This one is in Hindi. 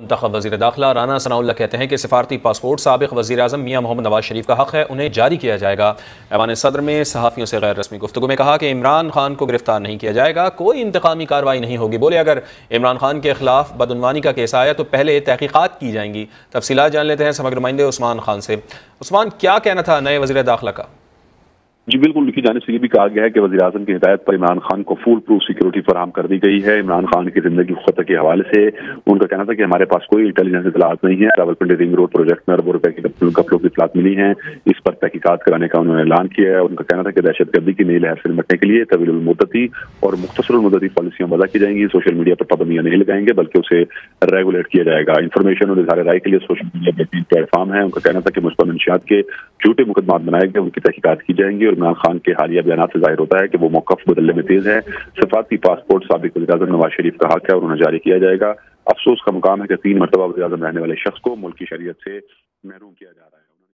मुंतब वजी दाखिला राना सनाउल्ला कहते हैं कि सफारती पासपोर्ट सबक वजी अजम मियाँ मोहम्मद नवाज़ शरीफ का हक है, उन्हें जारी किया जाएगा। ऐवान सदर में सहाफ़ियों से गैर रस्मी गुफ्तु में कहा कि इमरान खान को गिरफ़्तार नहीं किया जाएगा, कोई इंतकामी कार्रवाई नहीं होगी। बोले, अगर इमरान खान के खिलाफ बदनवानी का केस आया तो पहले तहकीक़ात की जाएँगी। तफसीत जान लेते हैं समग्र नुमाइंदे उस्मान खान से। उस्मान, क्या कहना था नए वजी दाखिला का? जी बिल्कुल लिखी जाने से ये भी कहा गया है कि वजी अजम की हिदायत पर इमरान खान को फुल प्रूफ सिक्योरिटी फराम कर दी गई है। इमरान खान की ज़िंदगी खतर के हवाले से उनका कहना था कि हमारे पास कोई इंटेलिजेंस इतलात नहीं है। रावलपिंडी रिंग रोड प्रोजेक्ट में अरबों रुपए की कपड़ों की इतलात मिली है। इस पर तहकीकत कराने का उन्होंने ऐलान किया है उनका कहना था कि दहशतगर्दी की नई लहर से निपटने के लिए तवील मुद्दती और मुख्तर मुद्दती पॉलिसियाँ वजह की जाएँगी। सोशल मीडिया पर पाबंदियाँ नहीं लगाएँगे, बल्कि उसे रेगुलेट किया जाएगा। इन्फॉर्मेशन और इजहार राय के लिए सोशल मीडिया बेहतरीन प्लेटफॉर्म है। उनका कहना था कि मुझ मनशियात के झूठे मुकदमा बनाए गए, उनकी तहकीकत की जाएँगी और इमरान खान के हालिया बयान से ज़ाहिर होता है कि वो मौकफ बदलने में तेज है। सफारती पासपोर्ट सबक वजी नवाज़ शरीफ का हक है और उन्हें जारी किया जाएगा। अफसोस का मुकाम है कि तीन मरतबा वजी रहने वाले शख्स को मुल्क की शरीय से महरूम किया जा रहा है।